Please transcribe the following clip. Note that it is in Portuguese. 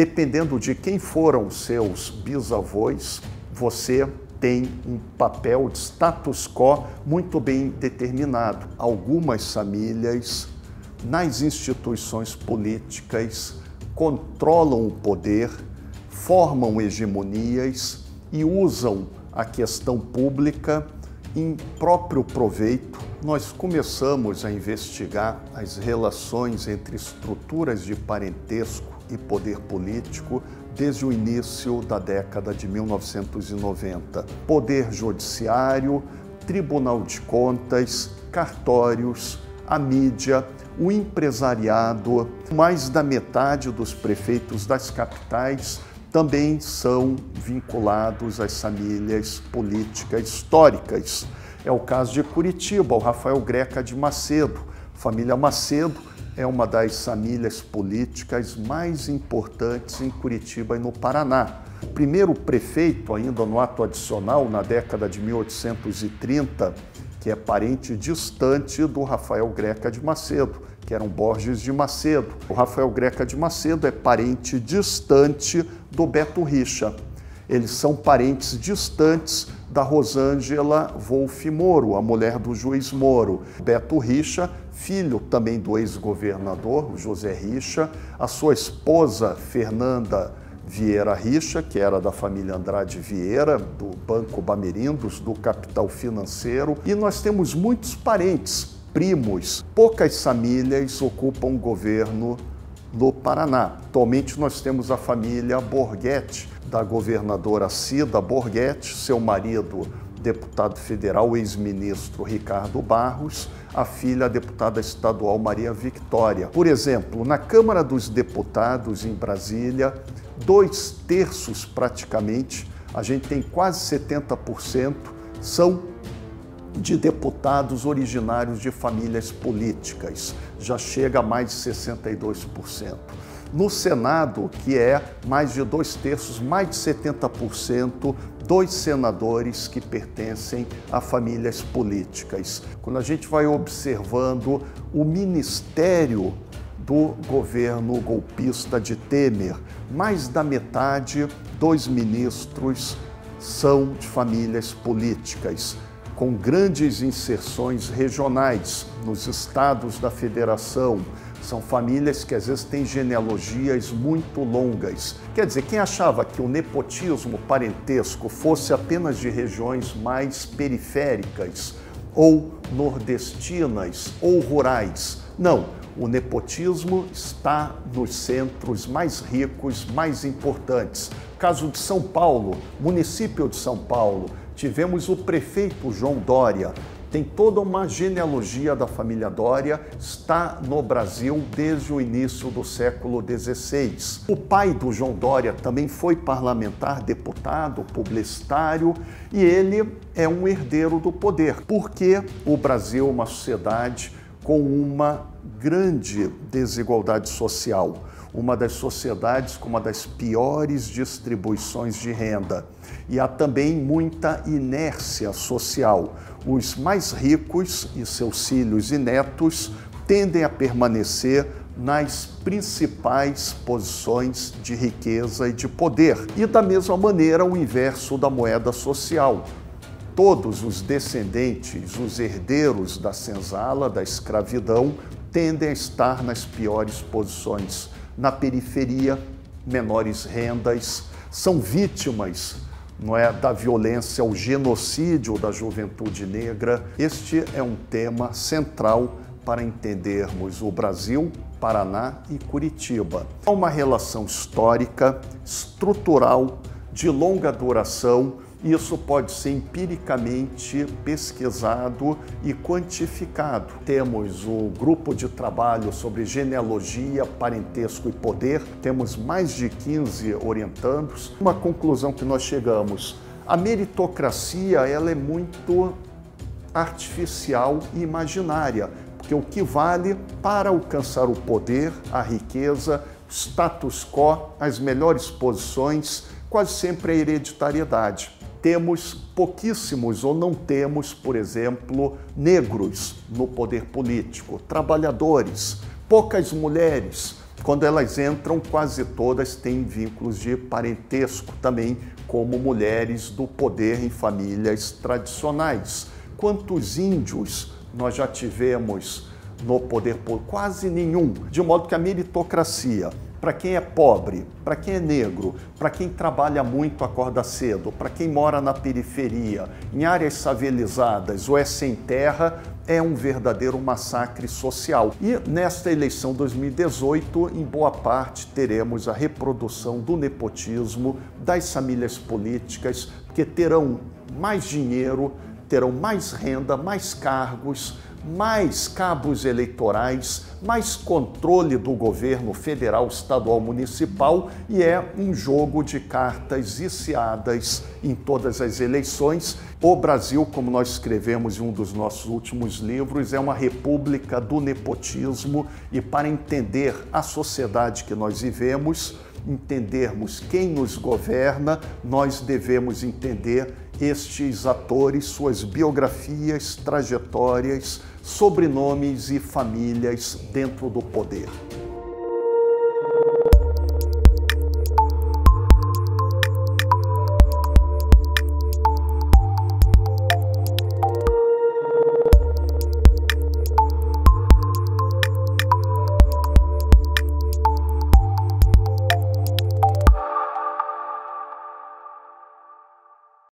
dependendo de quem foram seus bisavós, você tem um papel de status quo muito bem determinado. Algumas famílias, nas instituições políticas, controlam o poder, formam hegemonias e usam a questão pública em próprio proveito. Nós começamos a investigar as relações entre estruturas de parentesco e poder político desde o início da década de 1990. Poder judiciário, Tribunal de Contas, cartórios, a mídia, o empresariado, mais da metade dos prefeitos das capitais também são vinculados às famílias políticas históricas. É o caso de Curitiba, o Rafael Greca de Macedo. família Macedo é uma das famílias políticas mais importantes em Curitiba e no Paraná. Primeiro prefeito, ainda no ato adicional, na década de 1830, que é parente distante do Rafael Greca de Macedo, que eram Borges de Macedo. O Rafael Greca de Macedo é parente distante do Beto Richa. Eles são parentes distantes da Rosângela Wolff Moro, a mulher do juiz Moro. Beto Richa, filho também do ex-governador José Richa, a sua esposa Fernanda Vieira Richa, que era da família Andrade Vieira, do Banco Bamerindos, do capital financeiro, e nós temos muitos parentes, primos. Poucas famílias ocupam o governo no Paraná. Atualmente nós temos a família Borghetti, da governadora Cida Borghetti, seu marido, deputado federal, ex-ministro Ricardo Barros, a filha, a deputada estadual Maria Victória. Por exemplo, na Câmara dos Deputados em Brasília, dois terços praticamente, a gente tem quase 70%, são de deputados originários de famílias políticas, já chega a mais de 62%. No Senado, que é mais de dois terços, mais de 70%, dois senadores que pertencem a famílias políticas. Quando a gente vai observando o ministério do governo golpista de Temer, mais da metade dos ministros são de famílias políticas com grandes inserções regionais nos estados da federação. São famílias que às vezes têm genealogias muito longas. Quer dizer, quem achava que o nepotismo parentesco fosse apenas de regiões mais periféricas ou nordestinas ou rurais, não. O nepotismo está nos centros mais ricos, mais importantes. Caso de São Paulo, município de São Paulo, tivemos o prefeito João Dória. Tem toda uma genealogia da família Dória, está no Brasil desde o início do século XVI. O pai do João Dória também foi parlamentar, deputado, publicitário e ele é um herdeiro do poder, porque o Brasil é uma sociedade com uma grande desigualdade social uma das sociedades com uma das piores distribuições de renda. E há também muita inércia social. Os mais ricos e seus filhos e netos tendem a permanecer nas principais posições de riqueza e de poder. E da mesma maneira, o inverso da moeda social. Todos os descendentes, os herdeiros da senzala, da escravidão, tendem a estar nas piores posições na periferia, menores rendas, são vítimas não é, da violência, o genocídio da juventude negra. Este é um tema central para entendermos o Brasil, Paraná e Curitiba. Há uma relação histórica, estrutural, de longa duração isso pode ser empiricamente pesquisado e quantificado. Temos o grupo de trabalho sobre genealogia, parentesco e poder, temos mais de 15 orientandos. Uma conclusão que nós chegamos, a meritocracia ela é muito artificial e imaginária, porque o que vale para alcançar o poder, a riqueza, status quo, as melhores posições, quase sempre é a hereditariedade temos pouquíssimos ou não temos, por exemplo, negros no poder político, trabalhadores, poucas mulheres. Quando elas entram, quase todas têm vínculos de parentesco também, como mulheres do poder em famílias tradicionais. Quantos índios nós já tivemos no poder por quase nenhum, de modo que a meritocracia para quem é pobre, para quem é negro, para quem trabalha muito, acorda cedo, para quem mora na periferia, em áreas favelizadas ou é sem terra, é um verdadeiro massacre social. E nesta eleição 2018, em boa parte, teremos a reprodução do nepotismo das famílias políticas, que terão mais dinheiro, terão mais renda, mais cargos, mais cabos eleitorais, mais controle do governo federal, estadual, municipal e é um jogo de cartas viciadas em todas as eleições. O Brasil, como nós escrevemos em um dos nossos últimos livros, é uma república do nepotismo e para entender a sociedade que nós vivemos, entendermos quem nos governa, nós devemos entender estes atores, suas biografias, trajetórias, sobrenomes e famílias dentro do poder.